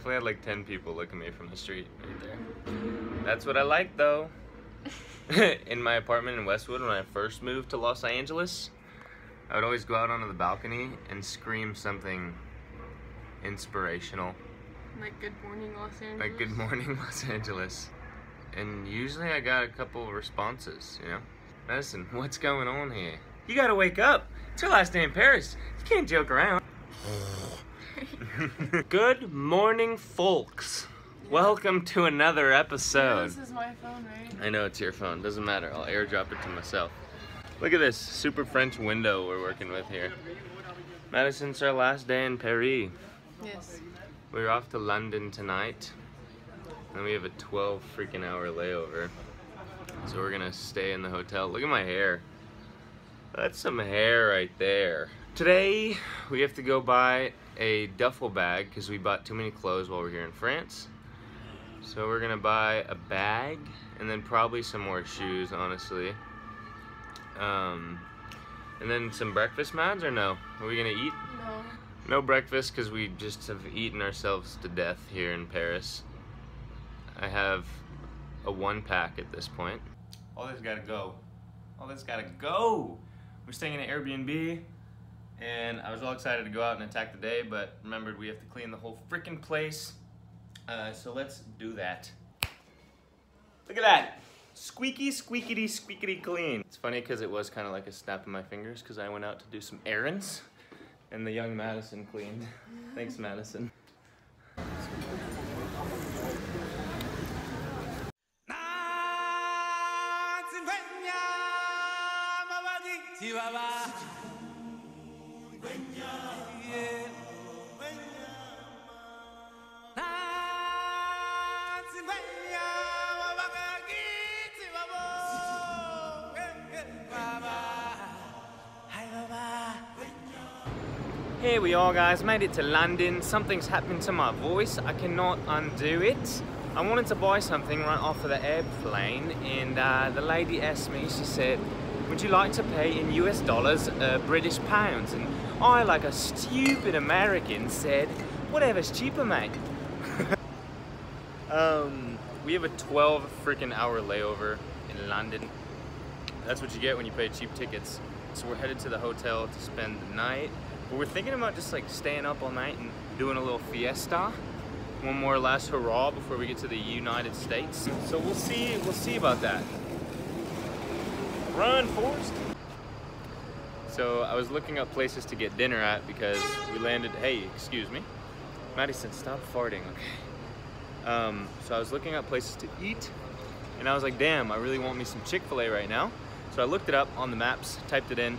definitely had like 10 people look at me from the street right there. That's what I like though. in my apartment in Westwood when I first moved to Los Angeles, I would always go out onto the balcony and scream something inspirational. Like Good Morning Los Angeles. Like Good Morning Los Angeles. And usually I got a couple of responses, you know? Madison, what's going on here? You gotta wake up. It's your last day in Paris. You can't joke around. Good morning, folks. Welcome to another episode. This is my phone, right? I know it's your phone. Doesn't matter. I'll airdrop it to myself. Look at this super French window we're working with here. Madison's our last day in Paris. Yes. We're off to London tonight. And we have a 12 freaking hour layover. So we're gonna stay in the hotel. Look at my hair. That's some hair right there. Today, we have to go buy a duffel bag because we bought too many clothes while we're here in France. So we're gonna buy a bag and then probably some more shoes, honestly. Um, and then some breakfast, Mads, or no? Are we gonna eat? No. No breakfast because we just have eaten ourselves to death here in Paris. I have a one pack at this point. All this gotta go. All this gotta go. We're staying in an Airbnb and I was all excited to go out and attack the day, but remembered we have to clean the whole freaking place. Uh, so let's do that. Look at that. Squeaky, squeakity, squeakity clean. It's funny because it was kind of like a snap of my fingers because I went out to do some errands and the young Madison cleaned. Thanks, Madison. Here we are guys, made it to London. Something's happened to my voice. I cannot undo it. I wanted to buy something right off of the airplane and uh, the lady asked me, she said, would you like to pay in US dollars, uh, British pounds? And I, like a stupid American, said, whatever's cheaper, mate. um, we have a 12 freaking hour layover in London. That's what you get when you pay cheap tickets. So we're headed to the hotel to spend the night. But we're thinking about just like staying up all night and doing a little fiesta. One more last hurrah before we get to the United States. So we'll see, we'll see about that. Run, Forrest! So I was looking up places to get dinner at because we landed, hey, excuse me. Madison, stop farting, okay? Um, so I was looking up places to eat and I was like, damn, I really want me some Chick-fil-A right now. So I looked it up on the maps, typed it in,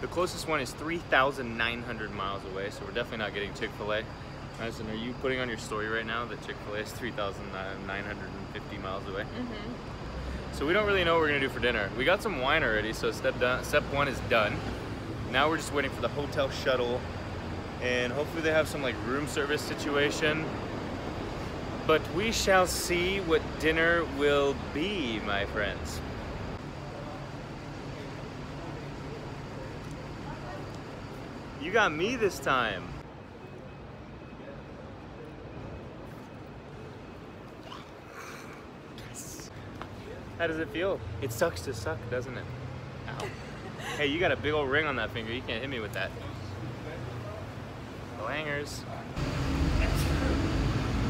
the closest one is 3,900 miles away, so we're definitely not getting Chick-fil-A. Madison, are you putting on your story right now that Chick-fil-A is 3,950 miles away? Mm-hmm. So we don't really know what we're gonna do for dinner. We got some wine already, so step done, step one is done. Now we're just waiting for the hotel shuttle, and hopefully they have some like room service situation. But we shall see what dinner will be, my friends. You got me this time. Yes. How does it feel? It sucks to suck, doesn't it? Ow. hey, you got a big old ring on that finger. You can't hit me with that. Langers.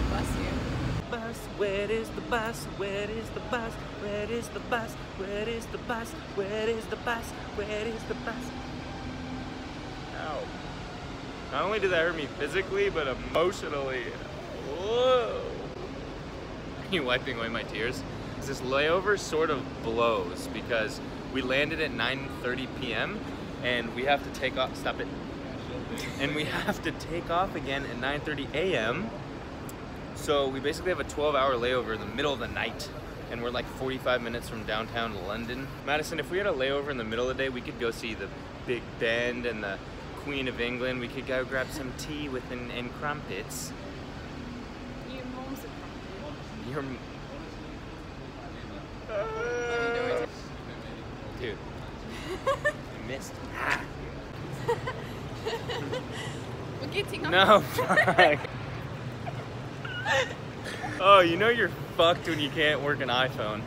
Bless you. Bus, where is the bus? Where is the bus? Where is the bus? Where is the bus? Where is the bus? Where is the bus? Not only did that hurt me physically, but emotionally. Whoa. Are you wiping away my tears? This layover sort of blows because we landed at 9.30 p.m. and we have to take off, stop it. And we have to take off again at 9.30 a.m. So we basically have a 12 hour layover in the middle of the night and we're like 45 minutes from downtown London. Madison, if we had a layover in the middle of the day, we could go see the Big Ben and the Queen of England. We could go grab some tea with and, and crumpets. Your mom's a crumpet. Your Let Dude. I missed. Ah. Okay, take off. No, fuck. Oh, you know you're fucked when you can't work an iPhone.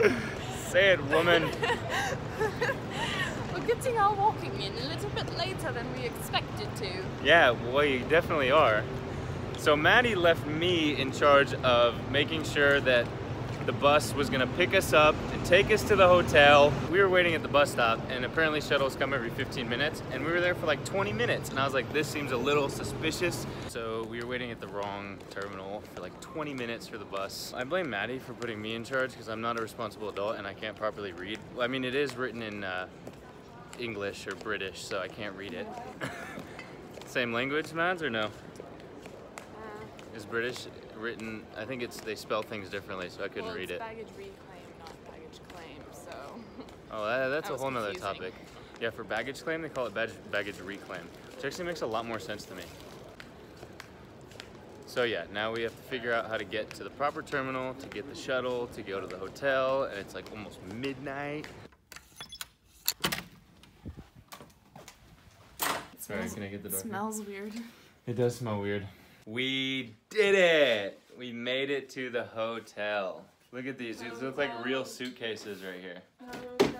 Say it, woman. Getting our walking in a little bit later than we expected to. Yeah, well, you definitely are. So Maddie left me in charge of making sure that the bus was gonna pick us up and take us to the hotel. We were waiting at the bus stop and apparently shuttles come every 15 minutes and we were there for like 20 minutes and I was like, this seems a little suspicious. So we were waiting at the wrong terminal for like 20 minutes for the bus. I blame Maddie for putting me in charge because I'm not a responsible adult and I can't properly read. I mean, it is written in uh, English or British, so I can't read it. Same language, Mads, or no? Uh, Is British written? I think it's they spell things differently, so I couldn't well, read it. baggage reclaim, not baggage claim, so. Oh, that, that's That a whole nother confusing. topic. Yeah, for baggage claim, they call it baggage, baggage reclaim, which actually makes a lot more sense to me. So yeah, now we have to figure out how to get to the proper terminal, to get the shuttle, to go to the hotel, and it's like almost midnight. Sorry, smells- can I get the door? Smells weird. It does smell weird. We did it! We made it to the hotel. Look at these. These look like real suitcases right here.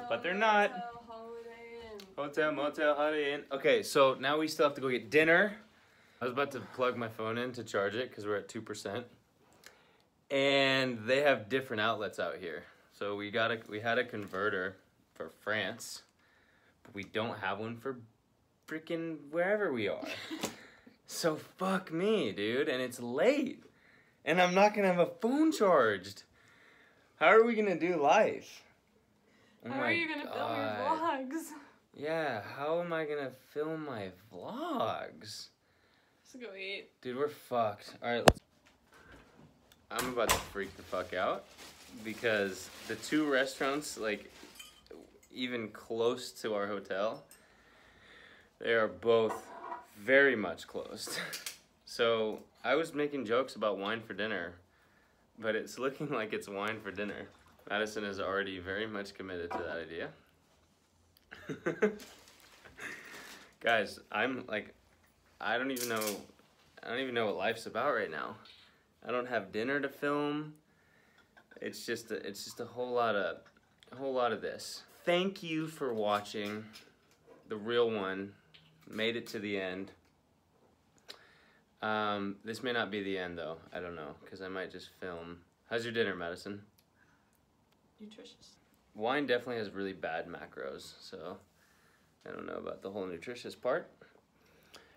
But they're not. Hotel, motel, Holiday Inn. Okay, so now we still have to go get dinner. I was about to plug my phone in to charge it because we're at 2%. And they have different outlets out here. So we got a we had a converter for France, but we don't have one for freaking wherever we are. so fuck me, dude, and it's late. And I'm not gonna have a phone charged. How are we gonna do life? Oh How are you gonna film your vlogs? Yeah, how am I gonna film my vlogs? Let's go eat. Dude, we're fucked. Alright, let's. I'm about to freak the fuck out because the two restaurants, like, even close to our hotel, they are both very much closed. so I was making jokes about wine for dinner, but it's looking like it's wine for dinner. Madison is already very much committed to that idea. Guys, I'm like, I don't even know, I don't even know what life's about right now. I don't have dinner to film. It's just, a, it's just a whole lot of, a whole lot of this. Thank you for watching the real one. Made it to the end. Um, this may not be the end though. I don't know because I might just film. How's your dinner, Madison? Nutritious. Wine definitely has really bad macros, so I don't know about the whole nutritious part.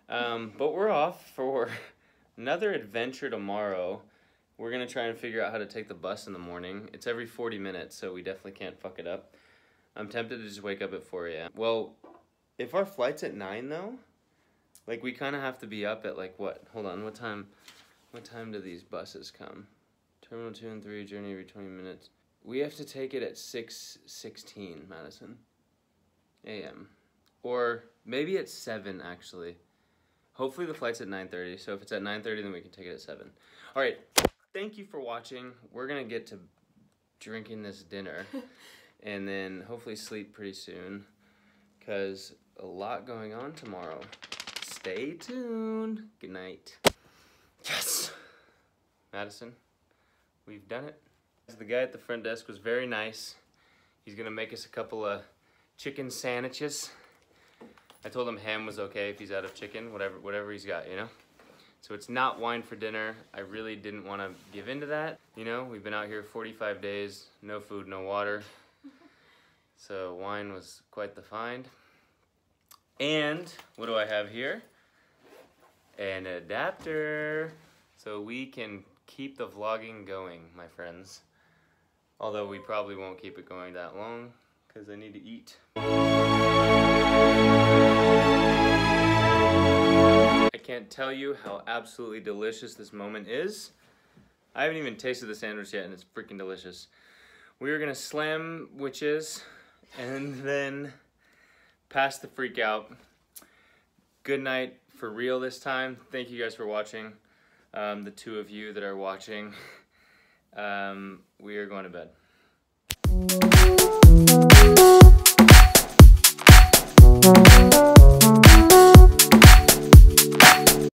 Um, but we're off for another adventure tomorrow. We're gonna try and figure out how to take the bus in the morning. It's every 40 minutes, so we definitely can't fuck it up. I'm tempted to just wake up at 4 a.m. Well, if our flight's at 9 though, like we kind of have to be up at like what? Hold on, what time? What time do these buses come? Terminal 2 and 3, journey every 20 minutes. We have to take it at 6:16, Madison. AM. Or maybe at 7 actually. Hopefully the flight's at 9:30. So if it's at 9:30 then we can take it at 7. All right. Thank you for watching. We're going to get to drinking this dinner and then hopefully sleep pretty soon cuz a lot going on tomorrow. Stay tuned. Good night. Yes. Madison, we've done it. The guy at the front desk was very nice. He's gonna make us a couple of chicken sandwiches. I told him ham was okay if he's out of chicken, whatever whatever he's got, you know. So it's not wine for dinner. I really didn't want to give in to that. You know, we've been out here 45 days, no food, no water. So wine was quite the find. And what do I have here? An adapter. So we can keep the vlogging going, my friends. Although we probably won't keep it going that long because I need to eat. I can't tell you how absolutely delicious this moment is. I haven't even tasted the sandwich yet and it's freaking delicious. We are gonna slam witches and then pass the freak out. Good night for real this time. Thank you guys for watching. Um, the two of you that are watching. Um, we are going to bed.